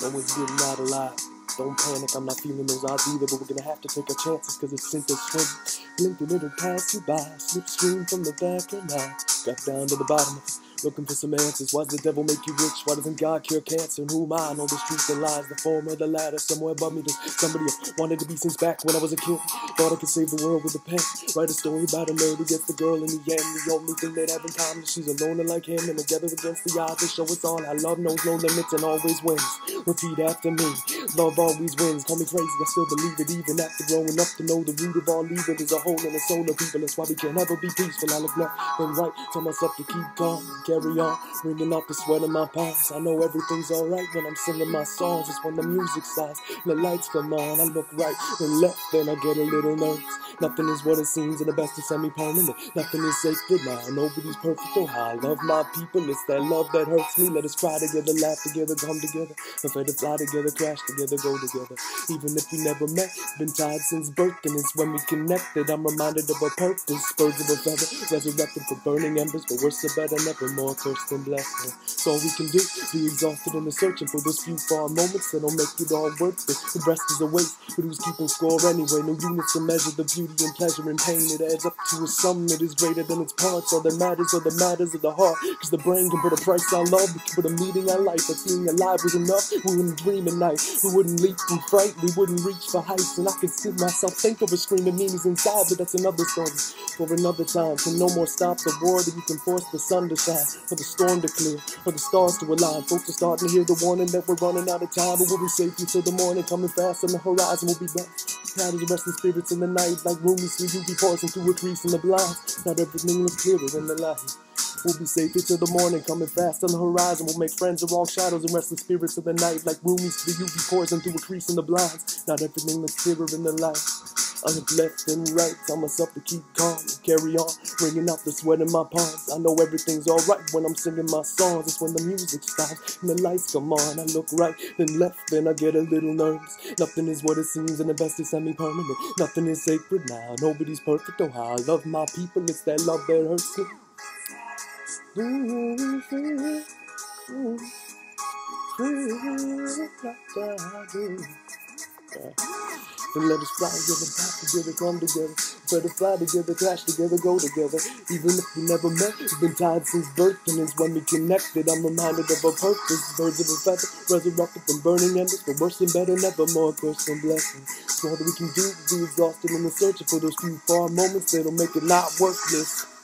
No one's getting out alive. Don't panic, I'm not feeling those odds either, but we're gonna have to take our chances, cause it's sink or swim. Blinking, it'll pass you by. Slipstream from the back and I got down to the bottom. Looking for some answers. Why does the devil make you rich? Why doesn't God cure cancer? And who am I? I know the truth and lies, the form or the latter. Somewhere above me, there's somebody I wanted to be since back when I was a kid. Thought I could save the world with a pen. Write a story about a nerd who gets the girl in the end. The only thing they'd have in common is she's alone and like him. And together against the odds, they show us all how love knows no limits and always wins. Repeat after me. Love always wins. Call me crazy, I still believe it. Even after growing up to know the root of all evil is a hole in the soul of people. That's why we can never be peaceful. I look left and right. Tell myself to keep calm, carry on. Wringing off the sweat in my palms. I know everything's alright when I'm singing my songs. It's when the music starts, the lights come on. I look right and left, then I get a little nervous. Nothing is what it seems, and the best is semi-permanent. Nothing is sacred now. Nobody's perfect. Oh, how I love my people. It's that love that hurts me. Let us cry together, laugh together, come together. Afraid to fly together, crash together, go together. Even if we never met, been tied since birth, and it's when we connected. I'm reminded of a purpose. Birds of a feather, resurrected for burning embers, but worse or better, never more cursed than blessed. So all we can do, be exhausted in the searching for those few far moments that'll make it all worth it. The rest is a waste, but who's keeping score anyway? No units to measure the beauty and pleasure and pain. It adds up to a sum that is greater than its parts. All that matters are the matters of the heart. Cause the brain can put a price on love, but can put a meaning on life. If being alive was enough, we wouldn't dream at night. We wouldn't leap from fright, we wouldn't reach for heights. And I could see myself think over screaming meanings inside, but that's another story for another time. Can no more stop the war that you can force the sun to shine, or the storm to clear, for the stars to align. Folks are starting to hear the warning that we're running out of time, but we'll be safe until the morning. Coming fast on the horizon, we'll be back. Proud of the resting spirits in the night, like roomies through you be pausing through a crease in the blinds. Not everything is clearer in the light. We'll be safe until the morning, coming fast on the horizon. We'll make friends of all shadows and restless spirits of the night, like roomies to the UV poison through a crease in the blinds. Not everything is clearer in the light. I look left and right, tell myself to keep calm carry on, wringing out the sweat in my palms. I know everything's alright when I'm singing my songs. It's when the music stops and the lights come on. I look right, then left, then I get a little nervous. Nothing is what it seems, and the best is semi-permanent. Nothing is sacred now. Nobody's perfect. Oh, how I love my people. It's that love that hurts me. Then let us fly together, pop together, come together. Better fly together, crash together, go together. Even if we never met, we've been tied since birth, and it's when we connected. I'm reminded of a purpose. Birds of a feather, resurrected from burning embers, but worse and better, never more cursed and blessing. So all that we can do is be exhausted in the search for those few far moments that'll make it not worthless.